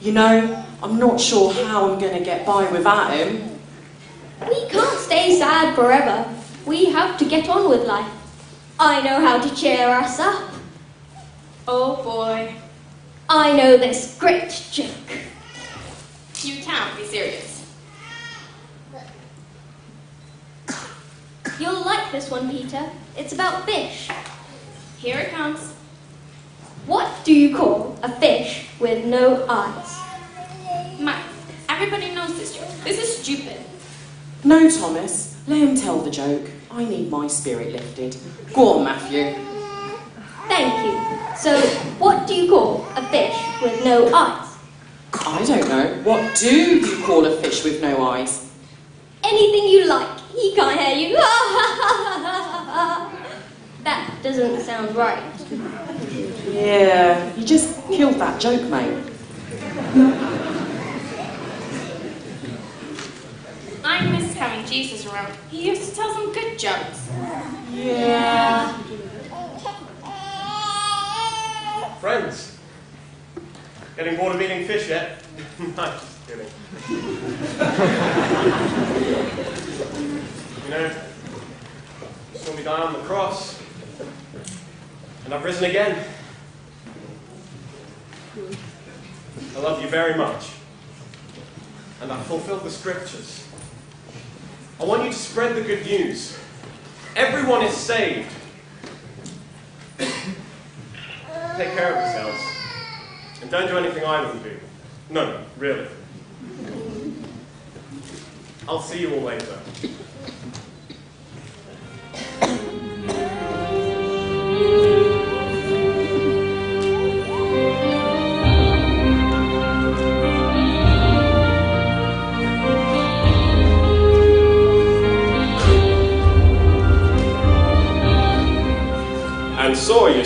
You know, I'm not sure how I'm going to get by without him. We can't stay sad forever. We have to get on with life. I know how to cheer us up. Oh boy. I know this great joke. You can't be serious. You'll like this one, Peter. It's about fish. Here it comes. What do you call a fish with no eyes? Mike, everybody knows this joke. This is stupid. No, Thomas, let him tell the joke. I need my spirit lifted. Go on, Matthew. Thank you. So, what do you call a fish with no eyes? I don't know. What do you call a fish with no eyes? Anything you like. He can't hear you. that doesn't sound right. Yeah, you just killed that joke, mate. I miss having Jesus around. He used to tell some good jokes. Yeah. Friends, getting bored of eating fish yet? no, just kidding. you know, you saw me die on the cross, and I've risen again. I love you very much, and I've fulfilled the scriptures. I want you to spread the good news. Everyone is saved. Take care of yourselves. And don't do anything I wouldn't do. No, really. I'll see you all later.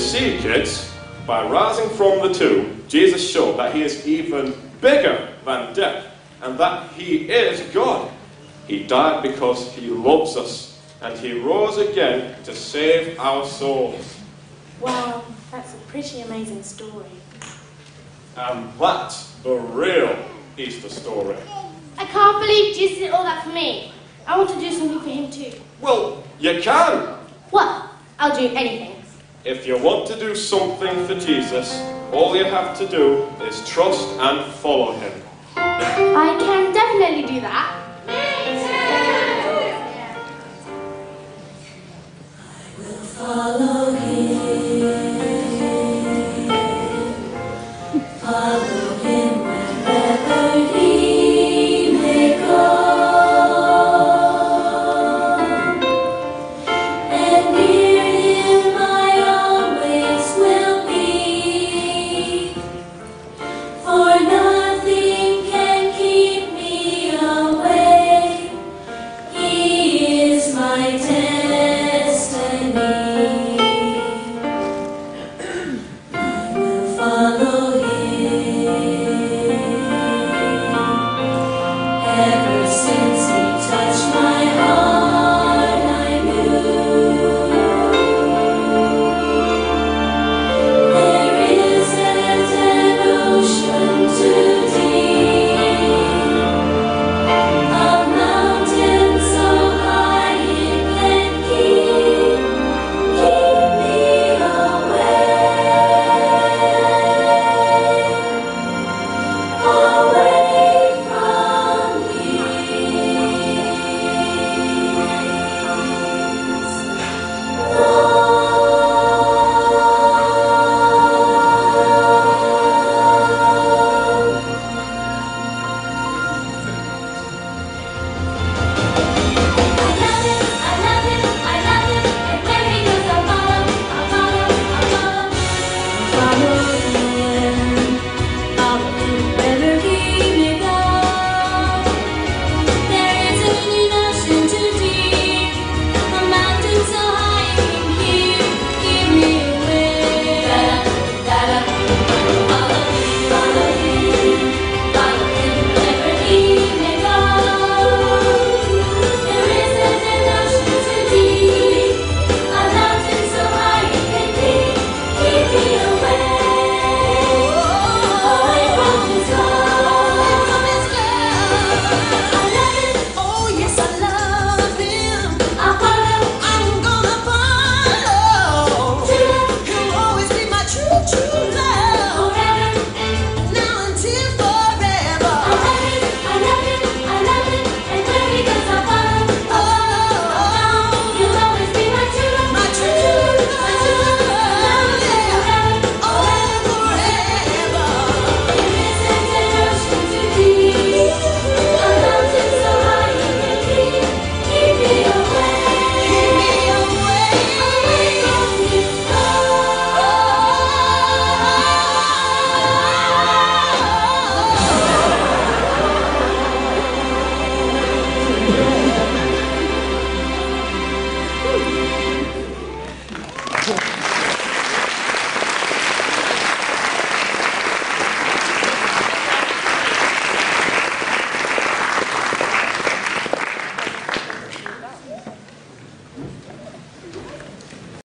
See, kids, by rising from the tomb, Jesus showed that he is even bigger than death and that he is God. He died because he loves us and he rose again to save our souls. Wow, that's a pretty amazing story. And that's the real Easter story. I can't believe Jesus did all that for me. I want to do something for him too. Well, you can. Well, I'll do anything. If you want to do something for Jesus, all you have to do is trust and follow him. I can definitely do that. Me too! I will follow Father.